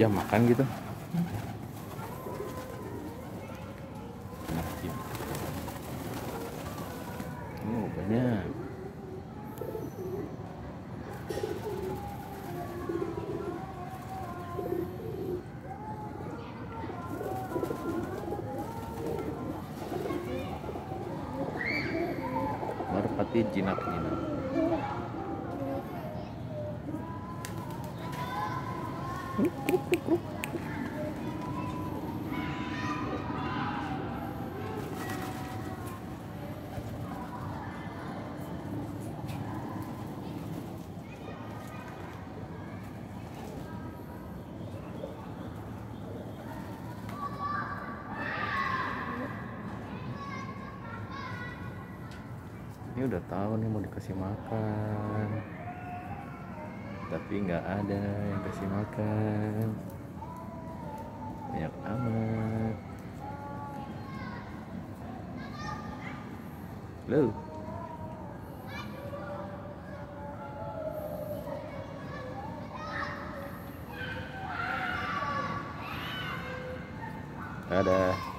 jam makan gitu. Oh banyak merpati jinak-jinak ini udah tahu nih mau dikasih makan tapi nggak ada yang kasih makan. Banyak amat. Lo ada